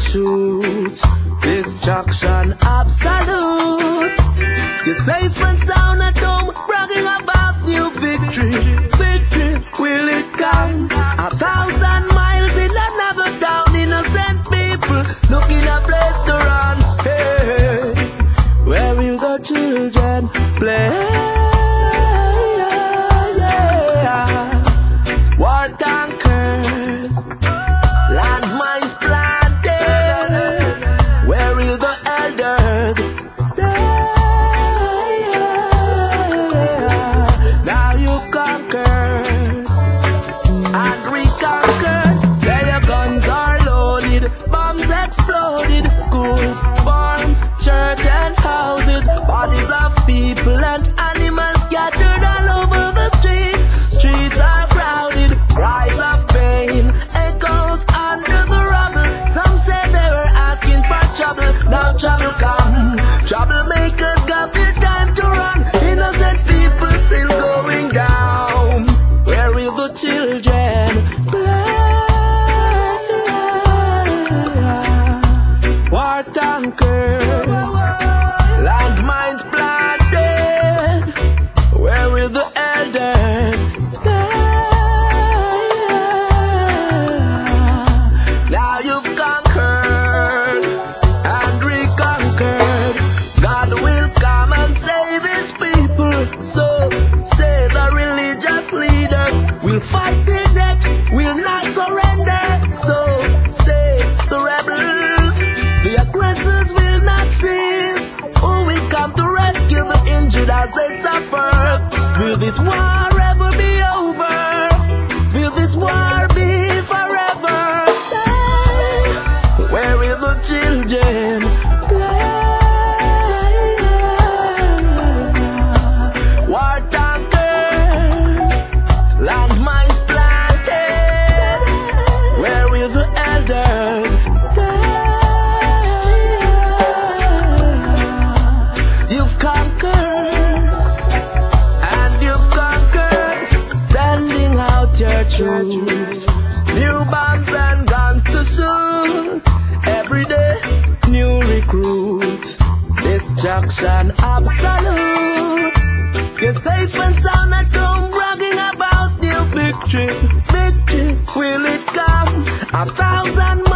shoot. Destruction absolute. You're safe and sound. girl. as they suffer through this war. every day new recruits. Destruction absolute. You're safe and sound at home bragging about your victory Victory, will it come? A thousand